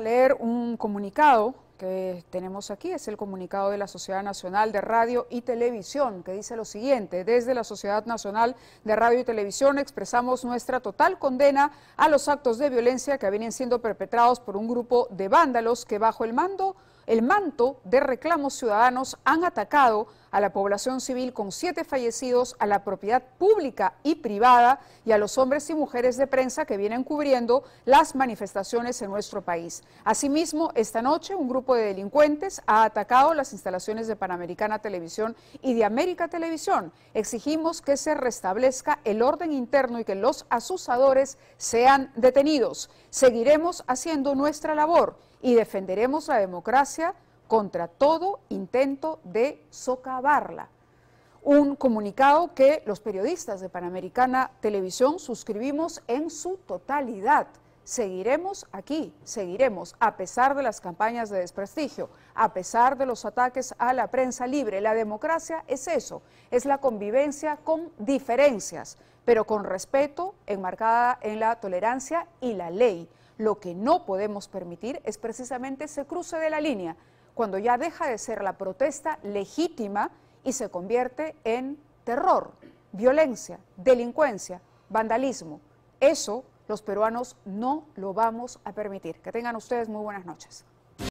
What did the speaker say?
Leer un comunicado que tenemos aquí, es el comunicado de la Sociedad Nacional de Radio y Televisión, que dice lo siguiente, desde la Sociedad Nacional de Radio y Televisión expresamos nuestra total condena a los actos de violencia que vienen siendo perpetrados por un grupo de vándalos que bajo el mando el manto de reclamos ciudadanos han atacado a la población civil con siete fallecidos, a la propiedad pública y privada y a los hombres y mujeres de prensa que vienen cubriendo las manifestaciones en nuestro país. Asimismo, esta noche un grupo de delincuentes ha atacado las instalaciones de Panamericana Televisión y de América Televisión. Exigimos que se restablezca el orden interno y que los asusadores sean detenidos. Seguiremos haciendo nuestra labor y defenderemos la democracia contra todo intento de socavarla. Un comunicado que los periodistas de Panamericana Televisión suscribimos en su totalidad. Seguiremos aquí, seguiremos, a pesar de las campañas de desprestigio, a pesar de los ataques a la prensa libre. La democracia es eso, es la convivencia con diferencias, pero con respeto enmarcada en la tolerancia y la ley. Lo que no podemos permitir es precisamente ese cruce de la línea, cuando ya deja de ser la protesta legítima y se convierte en terror, violencia, delincuencia, vandalismo. Eso los peruanos no lo vamos a permitir. Que tengan ustedes muy buenas noches.